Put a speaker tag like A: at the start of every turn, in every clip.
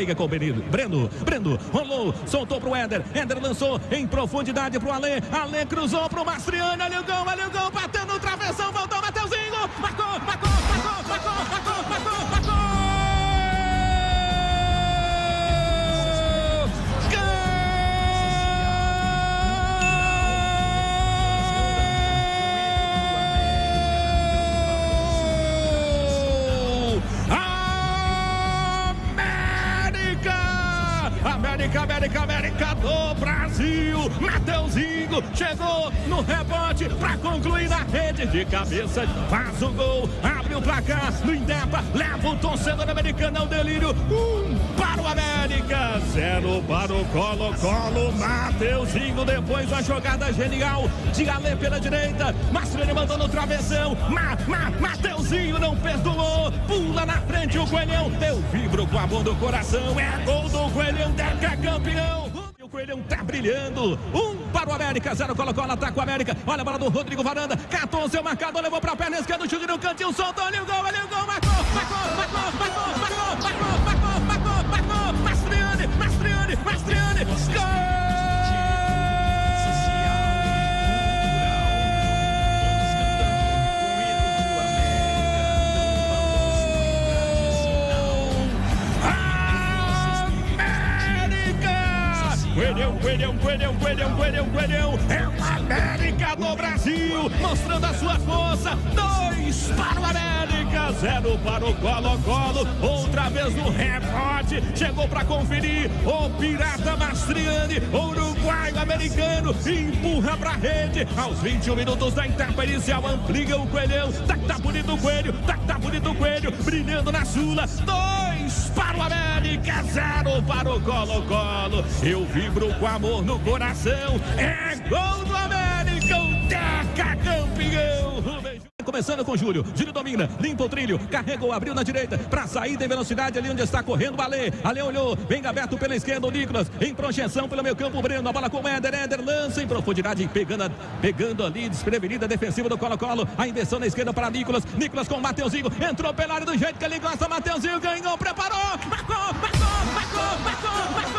A: Liga com o Breno. Breno, Breno, rolou, soltou pro Éder. Éder lançou em profundidade pro Alê. Alê cruzou pro Mastriani. Olha o gol, olha o gol. Bateu no travessão, voltou Mateuzinho. Marcou, marcou, marcou, marcou, marcou, marcou, marcou. Mateuzinho chegou no rebote para concluir na rede de cabeça. Faz o gol, abre o placar no Indepa, leva o torcedor americano ao delírio. Um para o América, zero para o Colo-Colo. Mateuzinho depois uma jogada genial de Ale pela direita. Mastrani mandou no travessão. Ma, ma, Mateuzinho não perdoou. Pula na frente o Coelhão. Eu vibro com a mão do coração. É gol do Coelhão, Deca campeão. Coelhão tá é brilhando. Um para o América, zero colocou tá o ataque o América. Olha a bola do Rodrigo Varanda. 14 seu é marcador, levou a perna esquerda, chute no cantinho, soltou ali o gol, ali o gol, marcou, marcou, marcou, marcou, marcou, marcou, marcou. marcou. Coelhão, Coelhão, Coelhão, Coelhão, Coelhão, Coelhão. É o América do Brasil, mostrando a sua força. Dois para o América, zero para o Colo-Colo. Outra vez no rebote, chegou para conferir o Pirata Mastriani, uruguaio americano, empurra para a rede. Aos 21 minutos da etapa inicial, amplia o Coelhão. Tá, tá bonito o Coelho, tá, tá bonito o Coelho, brilhando na Sula. Dois para o América, zero para o Colo-Colo. Eu vibro com amor no coração. É gol do América, Começando com Júlio. Júlio domina, limpa o trilho, carregou, abriu na direita, para sair em velocidade ali onde está correndo o Ale. Ale olhou, vem aberto pela esquerda o Nicolas, em projeção pelo meio campo, Breno, a bola com o Éder, Éder lança em profundidade, pegando, pegando ali, desprevenida defensiva do Colo-Colo, a inversão na esquerda para Nicolas, Nicolas com o Mateuzinho, entrou pela área do jeito que ele gosta, Mateuzinho ganhou, preparou, marcou, marcou, marcou, marcou, marcou,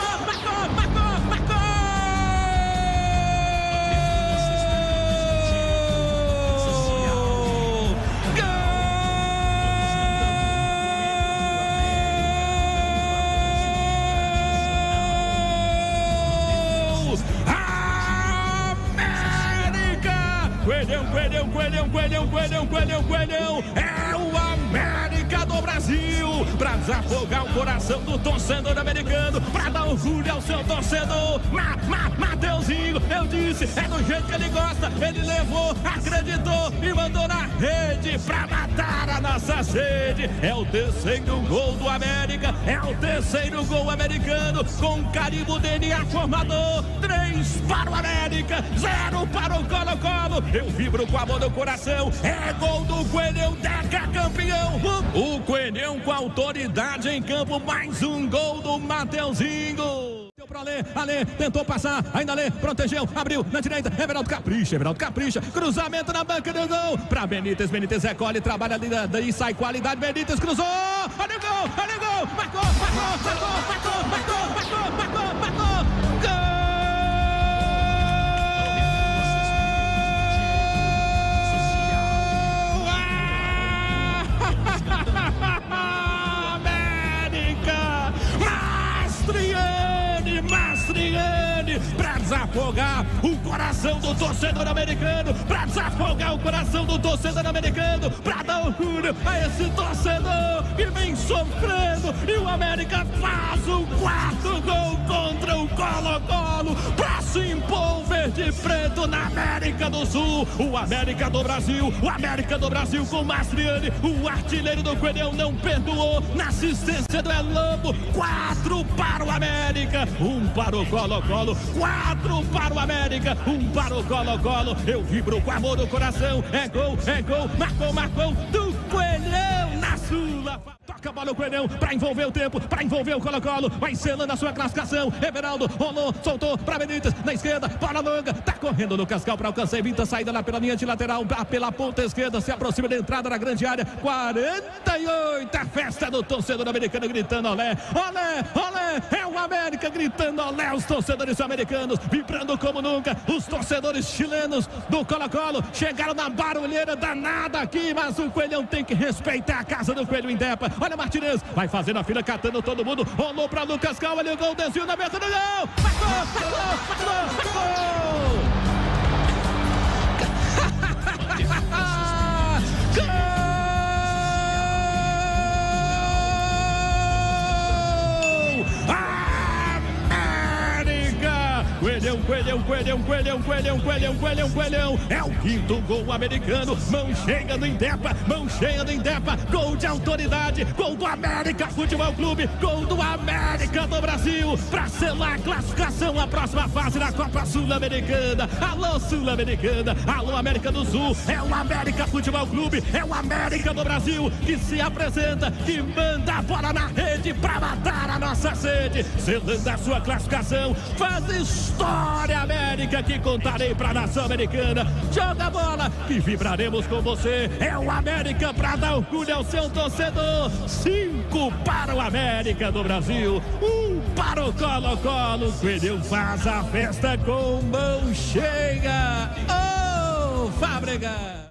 A: Coelhão, coelhão, coelhão, coelhão, coelhão. É o América do Brasil. Pra desafogar o coração do torcedor americano. Pra dar orgulho ao seu torcedor. Ma, ma, Mateuzinho, eu disse, é do jeito que ele gosta. Ele levou, acreditou e mandou na rede pra matar a nossa sede. É o terceiro gol do América. É o terceiro gol americano. Com carimbo DNA formador. Três para o América, zero para o Colo-Colo. Eu vibro com a mão no coração. É gol do Coelhão, Deca campeão. O Coelhão com autoridade em campo. Mais um gol do Mateuzinho. Pra Alê, Alê tentou passar, ainda Alê, protegeu, abriu na direita, Everaldo capricha, Everaldo capricha, cruzamento na banca do gol, pra Benítez, Benítez recolhe, trabalha ali, daí sai qualidade, Benítez cruzou, olha o gol, olha o gol, marcou, marcou, marcou, Pra desafogar o coração do torcedor americano! Pra desafogar o coração do torcedor americano! Pra dar orgulho a esse torcedor que vem sofrendo! E o América faz o quarto gol contra o Colo-Colo! Pra se impor verde preto na América do Sul! O América do Brasil! O América do Brasil com Mastriani! O artilheiro do Coelhão não perdoou na assistência do Elambo! Quatro para o América! Um para o Colo-Colo! Quatro para o América! Um para o Colo-Colo! Eu vibro com amor no coração! É gol, é gol! Marcou, marcou do Coelhão na Sula! Toca a bola o Coelhão para envolver o tempo, para envolver o Colo-Colo, vai selando a sua classificação. Everaldo rolou, soltou para Benítez na esquerda, bola longa, tá correndo no Cascal para alcançar Evita, saída lá pela linha de lateral, pela ponta esquerda, se aproxima da entrada na grande área. 48, a festa do torcedor americano gritando olé, olé, olé, é o América gritando olé, os torcedores americanos vibrando como nunca, os torcedores chilenos do Colo-Colo chegaram na barulheira danada aqui, mas o Coelhão tem que respeitar a casa do Coelho Indepa. Olha Martinez, vai fazendo a fila, catando todo mundo, rolou para Lucas Calma, ali o gol, desceu na meta do gol, marcou! Gol! Coelhão, coelhão, coelhão, coelhão, coelhão, coelhão, coelhão. É o quinto gol americano. Mão cheia do Indepa, mão cheia do Indepa. Gol de autoridade, gol do América Futebol Clube, gol do América do Brasil. Pra selar a classificação à próxima fase da Copa Sul-Americana. Alô, Sul-Americana. Alô, América do Sul. É o América Futebol Clube, é o América do Brasil que se apresenta, que manda a bola na rede pra matar a nossa sede. Selando a sua classificação, faz história Vitória América que contarei para a nação americana. Joga a bola que vibraremos com você. É o América para dar orgulho ao seu torcedor. Cinco para o América do Brasil. Um para o Colo-Colo. Coelho faz a festa com mão cheia. Oh, Fábrica!